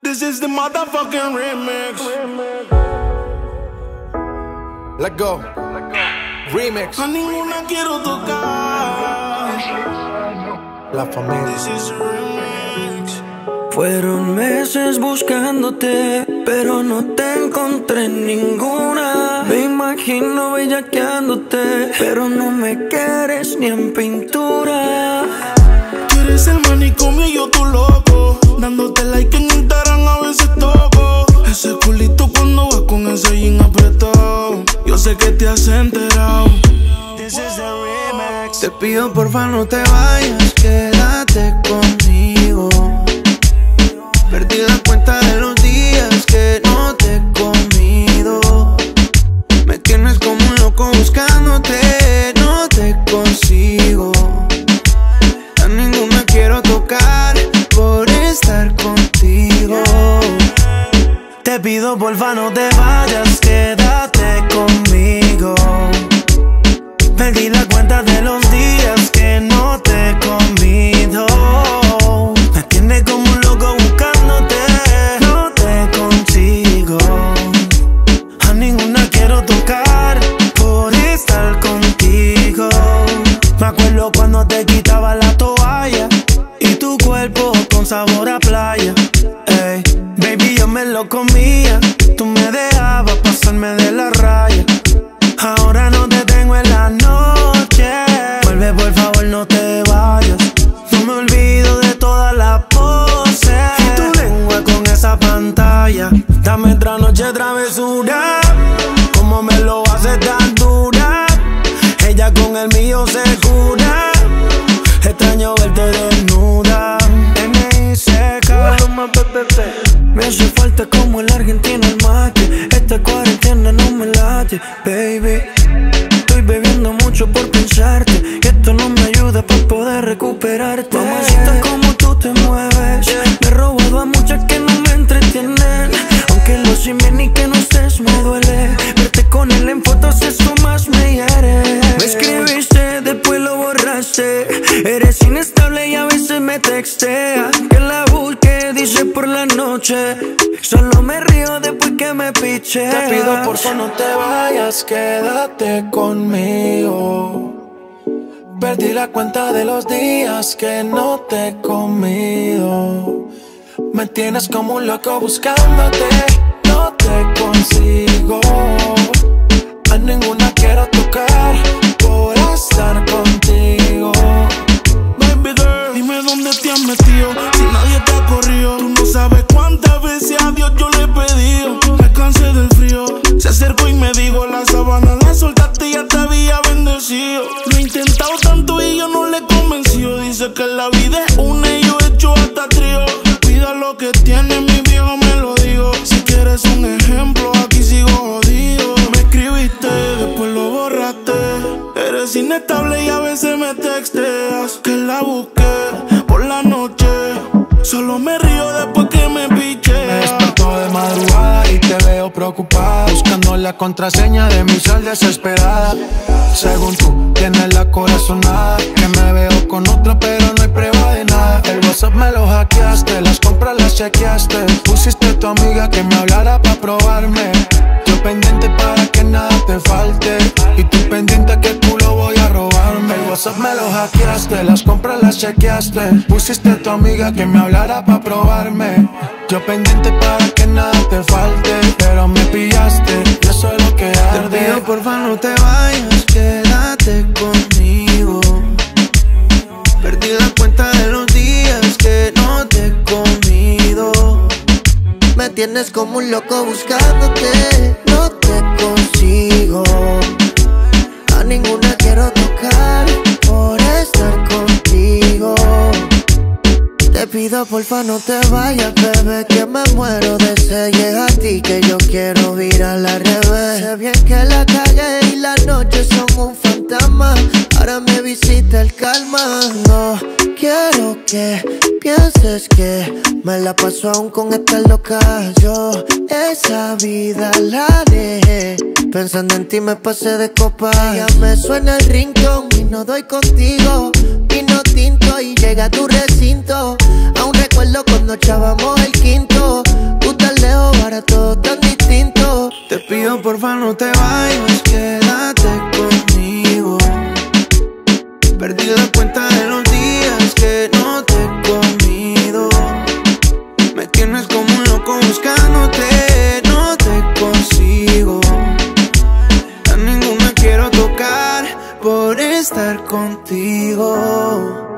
This is the motherfucking remix. Let go. Remix. A ninguna quiero tocar. La familia. This is remix. Fueron meses buscándote, pero no te encontré en ninguna. Me imagino bellaqueándote, pero no me quieres ni en pintura. Tú eres el manicomio y yo tu loco. Dándote like en Instagram a veces toco. Ese culito cuando vas con ese jean apretado. Yo sé que te has enterado. This is the remix. Te pido porfa no te vayas, quédate conmigo. Perdí la cuenta de los días que no te he comido. Me tienes como un loco buscándote, porfa no te vayas, quédate conmigo. Perdí la cuenta de los días que no te he comido. Me tiene como un loco buscándote, no te consigo. A ninguna quiero tocar por estar contigo. Me acuerdo cuando te quitaba la Dame otra noche travesura. Como me lo hace tan dura. Ella con el mío se cura. Extraño verte desnuda. M.I.C.K. Me hace falta como el argentino el mate. Esta cuarentena no me late, baby. Estoy bebiendo mucho por pensarte. Y esto no me ayuda para poder recuperarte. Mamacita, Ni que no estés me duele. Verte con él en fotos, eso más me hiere. Me escribiste, después lo borraste. Eres inestable y a veces me textea. Que la busque, dice por la noche. Solo me río después que me piche. Te pido por favor no te vayas, quédate conmigo. Perdí la cuenta de los días que no te he comido. Me tienes como un loco buscándote, Si nadie te ha corrido, tú no sabes cuántas veces a Dios yo le he pedido. Me cansé del frío. Se acercó y me dijo: La sabana la soltaste y ya te había bendecido. Lo he intentado tanto y yo no le he convencido. Dice que la vida es una y yo he hecho hasta trío. Cuida lo que tienes, mi viejo me lo digo. Si quieres un ejemplo, aquí sigo jodido. Me escribiste, después lo borraste. Eres inestable y a veces me texteas. Que la busqué. Solo me río después que me Me piché. despertó de madrugada y te veo preocupada Buscando la contraseña de mi sal desesperada. Según tú, tienes la corazonada Que me veo con otra pero no hay prueba de nada. El WhatsApp me lo hackeaste, las compras las chequeaste. Pusiste a tu amiga que me hablara pa' probarme. Yo pendiente para que nada te falte Me lo hackeaste, las compras las chequeaste Pusiste a tu amiga que me hablara pa' probarme Yo pendiente para que nada te falte Pero me pillaste, yo soy lo que Te arde pido porfa no te vayas, quédate conmigo. Perdí la cuenta de los días que no te he comido. Me tienes como un loco buscándote, porfa no te vayas, bebé, que me muero de sed. Es a ti que yo quiero ir al revés. Sé bien que la calle y la noche son un fantasma. Ahora me visita el calma. No quiero que pienses que me la paso aún con esta loca. Yo esa vida la dejé. Pensando en ti me pasé de copa. Ya me suena el rincón y no doy contigo. Vino tinto y llega a tu recinto acuerdo cuando echábamos el quinto. Tú tan lejos, tan distinto. Te pido porfa no te vayas, quédate conmigo. Perdí la cuenta de los días que no te he comido. Me tienes como un loco buscándote, no te consigo. A ninguna quiero tocar por estar contigo.